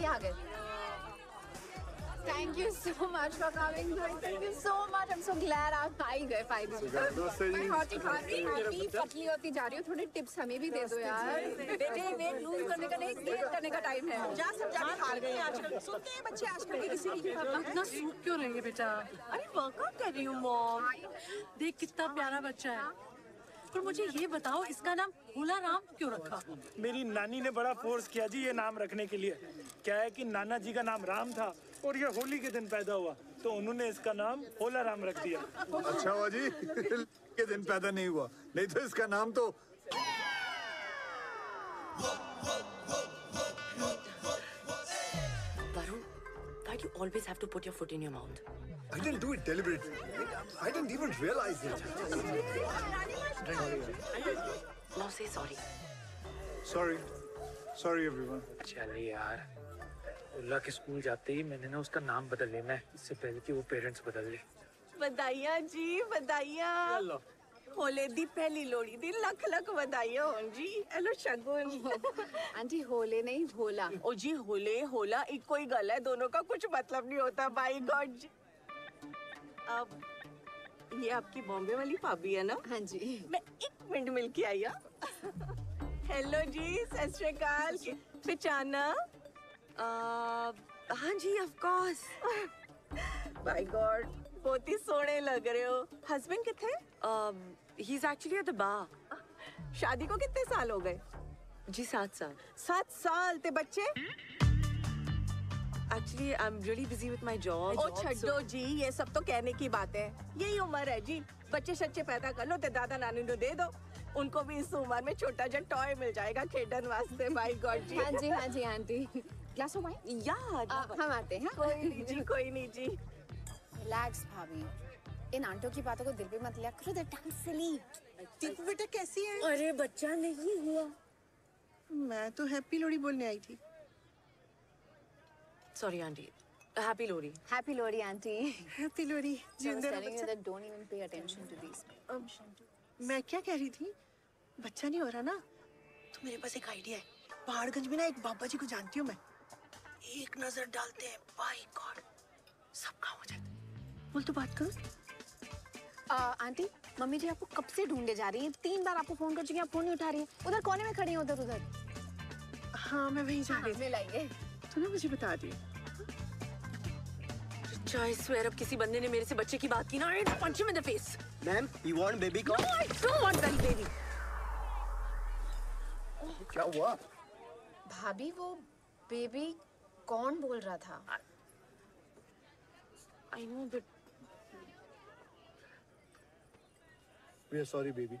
ये आ गए। Thank you so much for coming thank you so much I am so glad आप आ ही गए फाइनली मैं हॉटी खाती खाती पतली होती जा रही हूँ। थोड़े टिप्स हमें भी दे दो यार। बेटे वेट लूज करने का नहीं गेन करने का टाइम है। जा सब जाके हार गए आजकल। सुनते हैं बच्चे आजकल के किसी की इतना सूख क्यों रही है बेटा? अरे वर्कआउट कर रही हूँ मॉम देख कितना प्यारा बच्चा है। पर मुझे ये बताओ इसका नाम भोला राम क्यों रखा? मेरी नानी ने बड़ा फोर्स किया जी ये नाम रखने के लिए। क्या है कि नाना जी का नाम राम था और ये होली के दिन पैदा हुआ तो उन्होंने इसका नाम भोला राम रख दिया। अच्छा हुआ जी के दिन पैदा नहीं हुआ नहीं तो इसका नाम तो always have to put your foot in your mouth. I didn't do it deliberately. I didn't even realize it. Now say sorry. Sorry. Sorry everyone. चले यार उल्ला school स्कूल जाते ही मैंने ना उसका नाम बदल लेना है इससे पहले कि वो पेरेंट्स बदल ले ਹੋਲੇ ਦੀ ਪਹਿਲੀ ਲੋੜੀ ਦੀ ਲੱਖ ਲੱਖ ਵਧਾਈਆਂ ਹੋਣ ਜੀ ਐਲੋ ਸ਼ਗੁਨ आंटी होले नहीं भोला ओ जी होले होला इको ही गल है दोनों का कुछ मतलब नहीं होता बाई गॉड जी अब ये आपकी बॉम्बे वाली भाभी है ना हाँ जी मैं एक मिनट मिल के आई हाँ हेलो जी सत श्री अकाल पहचाना हाँ जी ऑफ कोर्स बाय गॉड बहुत ही सोने लग रहे हो। हस्बैंड कितने Um, he's actually at the bar. शादी को कितने साल हो गए? जी सात साल. सात साल ते बच्चे? Actually, I'm really busy with my job. O job, छड्डो जी ये सब तो कहने की बात है। यही उम्र है जी। बच्चे सच्चे पैदा कर लो ते दादा नानी नु दे दो। उनको भी इस उम्र में छोटा सा टॉय मिल जाएगा खेडन वास्ते माय गॉड जी। हाँ जी हाँ जी auntie. Glass of wine Yeah. हम आते हैं। कोई नहीं जी कोई नहीं जी। रिलैक्स भाभी। इन आंटों की बातों को दिल पे मत लिया करो दैट डांस सिली टीपू बेटा कैसी है? अरे बच्चा नहीं हुआ. मैं तो हैप्पी लोड़ी बोलने आई थी। Sorry, auntie. Happy Lodi. Happy Lohri auntie. Happy Lohri जिंदे रहो बच्चा। Don't even pay attention to this मैं क्या कह रही थी? बच्चा नहीं हो रहा ना? तो मेरे पास एक आइडिया है। पहाड़गंज में ना एक बाबा जी को जानती हूँ मैं। एक नज़र डालते हैं। बाई गॉड सब काम हो जाता है। बोल तो बात करो। आंटी मम्मी जी आपको कब से ढूंढे जा रही हैं? तीन बार आपको फ़ोन कर चुकी हैं आप फ़ोन नहीं उठा रही हैं। उधर कोने में खड़ी हैं उधर उधर। हाँ मैं वहीं जा रही थी मिलाइए तूने मुझे बता दी अब किसी बंदे ने मेरे से बच्चे की बात की ना him in the face. Ma'am you want baby call No, I don't want that baby. क्या हुआ? भाभी वो बेबी कौन बोल रहा था। I know, but We are sorry baby.